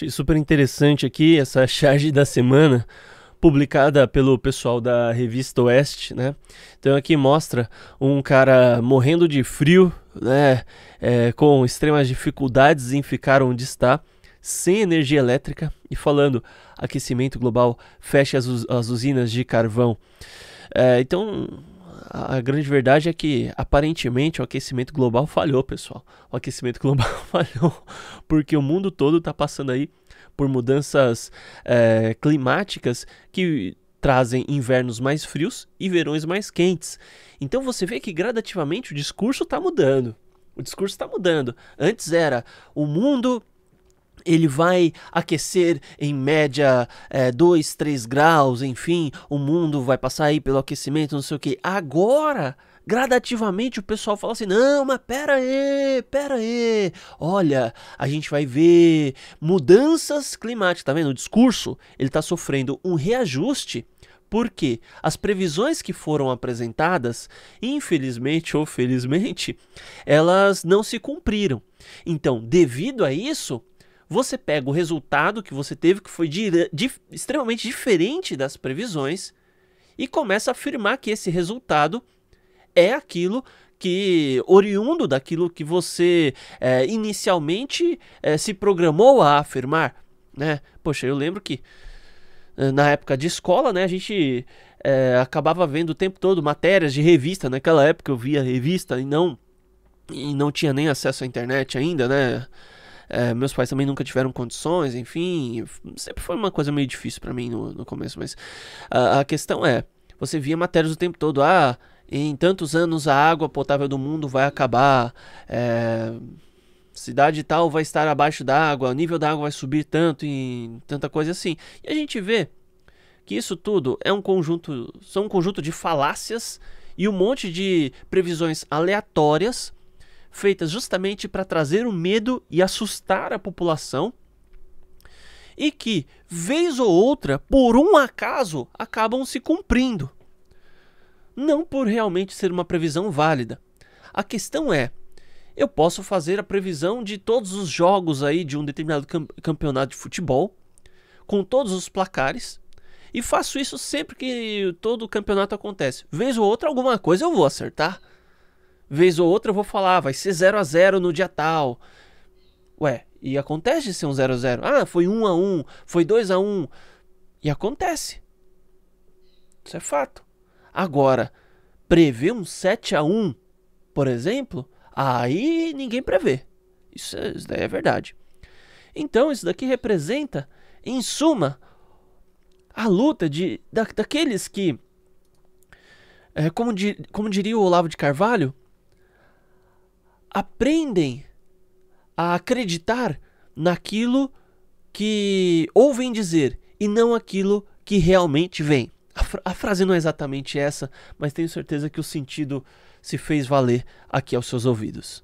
Achei super interessante aqui essa charge da semana publicada pelo pessoal da revista Oeste, né? Então aqui mostra um cara morrendo de frio, né? É, com extremas dificuldades em ficar onde está, sem energia elétrica e falando aquecimento global fecha as, as usinas de carvão. É, então a grande verdade é que aparentemente o aquecimento global falhou, pessoal. O aquecimento global falhou porque o mundo todo está passando aí por mudanças é, climáticas que trazem invernos mais frios e verões mais quentes. Então você vê que gradativamente o discurso está mudando. O discurso está mudando. Antes era o mundo ele vai aquecer em média 2, é, 3 graus, enfim, o mundo vai passar aí pelo aquecimento, não sei o que. Agora, gradativamente o pessoal fala assim: não, mas pera aí, pera aí. Olha, a gente vai ver mudanças climáticas, tá vendo? O discurso ele está sofrendo um reajuste. Porque as previsões que foram apresentadas, infelizmente ou felizmente, elas não se cumpriram. Então, devido a isso, você pega o resultado que você teve, que foi de, de, extremamente diferente das previsões, e começa a afirmar que esse resultado é aquilo que, oriundo daquilo que você é, inicialmente é, se programou a afirmar. Né? Poxa, eu lembro que eh, na época de escola, né, a gente é, acabava vendo o tempo todo matérias de revista. Naquela época eu via revista e não, e não tinha nem acesso à internet ainda, né? É, meus pais também nunca tiveram condições, enfim, sempre foi uma coisa meio difícil para mim no, no, começo, mas a, a, questão é, você via matérias o tempo todo, ah, em tantos anos a água potável do mundo vai acabar, é, cidade tal vai estar abaixo da água, o nível da água vai subir tanto e tanta coisa assim. E a gente vê que isso tudo é um conjunto, são um conjunto de falácias e um monte de previsões aleatórias feitas justamente para trazer o medo e assustar a população e que, vez ou outra, por um acaso, acabam se cumprindo. Não por realmente ser uma previsão válida. A questão é, eu posso fazer a previsão de todos os jogos aí de um determinado campeonato de futebol, com todos os placares, e faço isso sempre que todo campeonato acontece. Vez ou outra, alguma coisa eu vou acertar. Vez ou outra eu vou falar, vai ser 0 a 0 no dia tal. Ué, e acontece de ser um 0 a 0 Ah, foi 1 a 1 foi 2 a 1 E acontece. Isso é fato. Agora, prever um 7 a 1 por exemplo, aí ninguém prevê. Isso, é, isso daí é verdade. Então, isso daqui representa, em suma, a luta de, da, daqueles que, é, como, di, como diria o Olavo de Carvalho, aprendem a acreditar naquilo que ouvem dizer e não aquilo que realmente vem. A, a, frase não é exatamente essa, mas tenho certeza que o sentido se fez valer aqui aos seus ouvidos.